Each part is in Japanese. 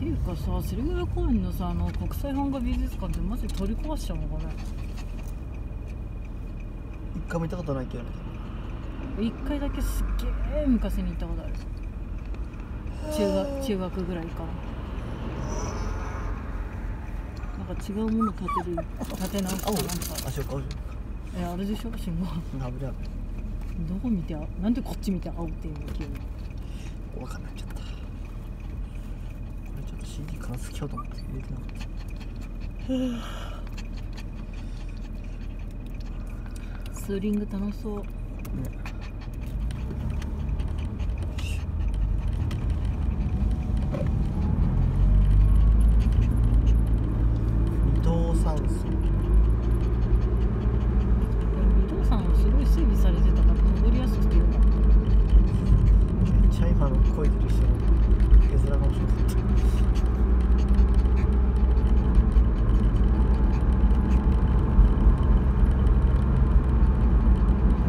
ていうかさ駿河屋公園のさあの国際版画美術館ってマジ取り壊しちゃうのかね。一回も行ったことないけどね。一回だけすっげえ昔に行ったことある中学中学ぐらいかなんか違うもの建てる建て直すか青な。んかあしようか青しよえあれでしょ？信号どこ見てあなんでこっち見て青っていうの？急に分かんなっちゃったこれちょっと CD から好きようと思って入れてなかったツーリング楽しそう。ね。二道山荘伊藤さんはすごい整備されてたから登りやすくてよかった。めっちゃ今の声と一緒の絵面が面白かった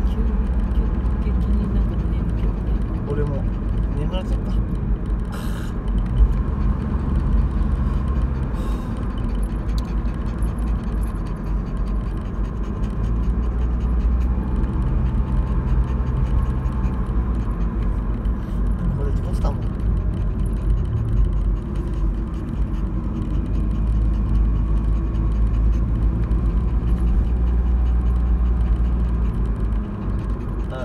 急急激になんか眠気をね俺も眠らっちゃったこれ事故したもんああ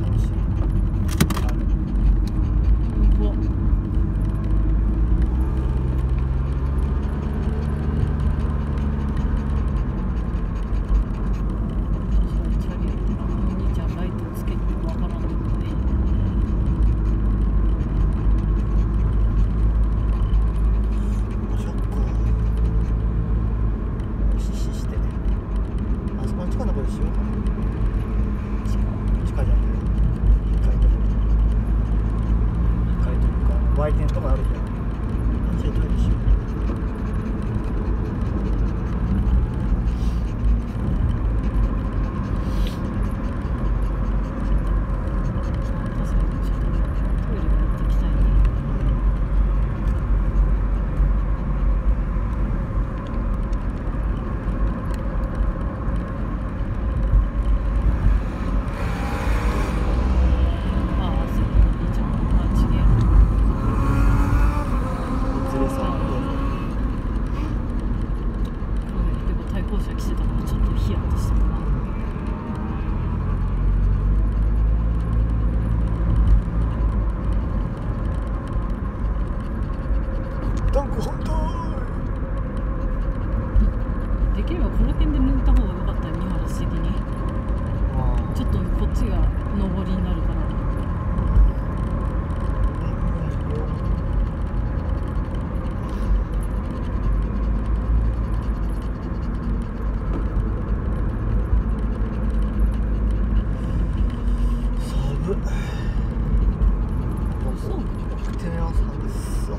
楽しいあるうわ確かにチャリお兄ちゃんライトつけてわからんのでショックシシしてねあそこの地下のとこでしようかな地下じゃなくて1階のとこ1階というか売店とかあるじゃんあっちでトイレしよう確かにちょっとトイレに行ってきたいねああそういいじゃんあちげえ連れさんでも対向車来てたからちょっとヒヤッとしたなダンク本当できればこの辺で抜いた方が良かったよ見晴らし的にまあちょっとこっちが上りになるから寒っそうてめはさんですわ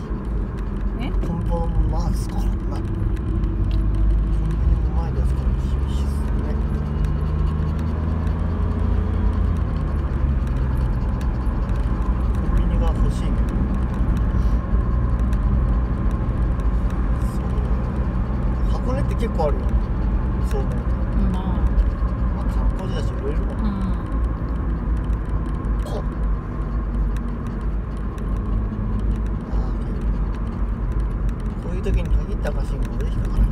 え？こんばんはまずこんなコンビニの前ですから厳しいっすね。コンビニが欲しい。ねそう。箱根って結構あるよ。そう思うと。ままあ観光地だし売れるもんあうんこああこういう時に限った赤信号で引っかから。ない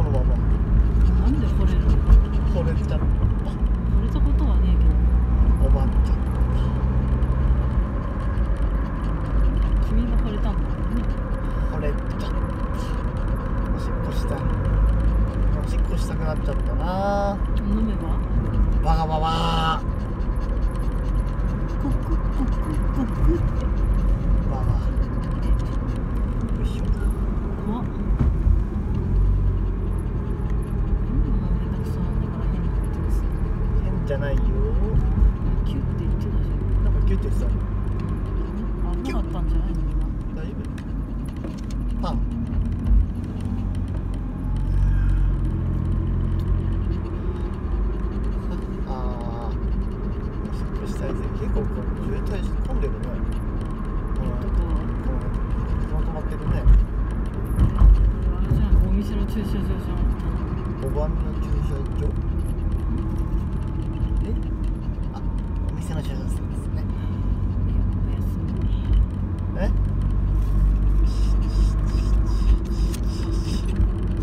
このまま。なんで惚れるの惚れちゃった。惚れたことはねえけど。おばっちゃん君が惚れたんだね。惚れた。おしっこした。おしっこしたくなっちゃったな。飲めば？バカババーったんじゃないの今大丈夫。パンああんでるねえっとこうんうん止まってるねあれじゃんお店の駐車場じゃん5番目の駐車場えあお店の駐車場ですねいやおやすみえ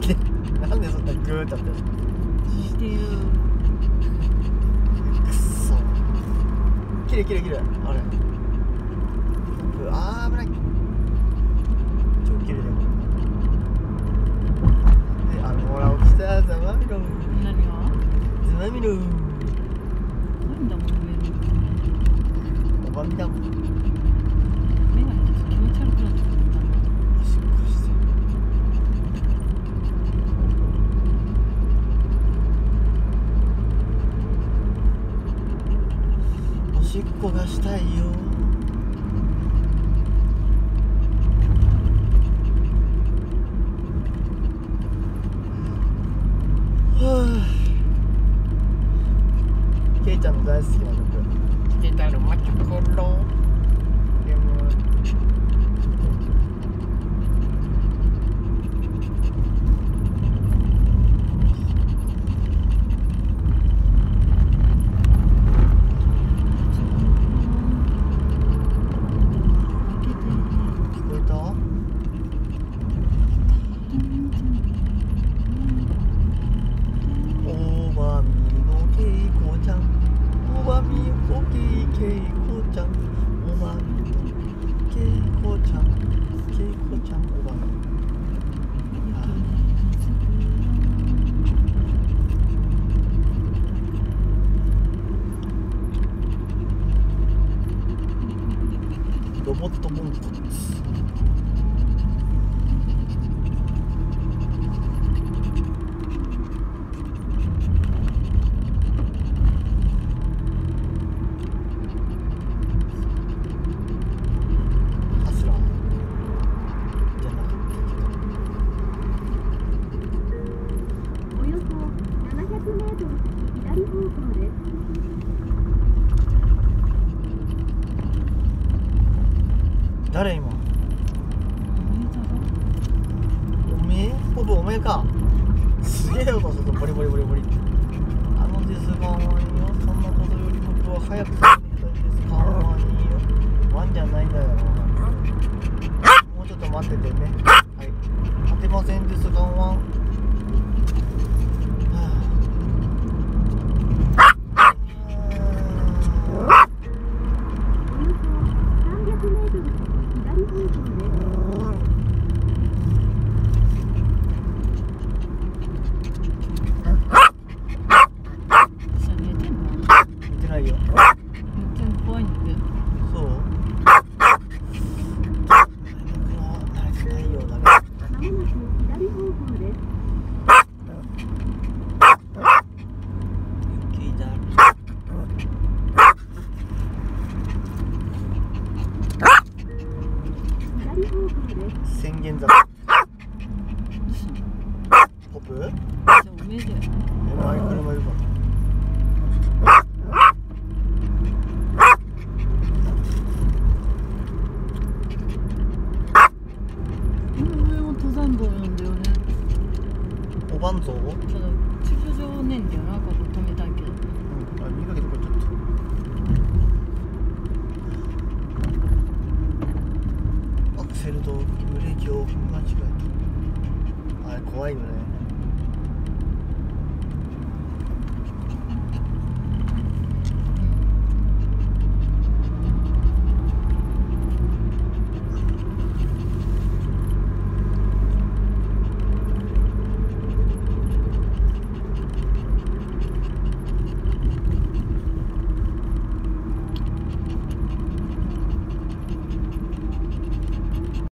でなんでそんなグーってやってるしてるくっそきれいきれいきれいあれ。うあー危ない超きれいだよであのほら起きたざまみろ何が？ざまみろなんだもん目おばみだもん目がちょっと気持ち悪くなってくるんだおしっこしておしっこがしたいよはちゃんの大好きな曲「ケイタルマチコロ」でも聞こえたおばみのけいこちゃんおコキーケイコちゃんおばんケイコちゃんケイコちゃんおばんロボットモンコですスラーじゃなかったけどおよそ700メートル先左方向です。誰今おめえだろおめえほぼおめえかすげえ音するとボリボリボリボリ。あのですかわいいよそんなことより僕は早く帰りたいです。かわいいよ。ワンじゃないんだよもうちょっと待っててね。はい。勝てませんです。がワンはあおよそ300メートル先左方向です。じゃ寝てんの見てないよ運転怖いんだけどそう慣れてないようだねまもなく左方向です。雪だ左方向です。宣言坂どうしたのポップじゃあおめえ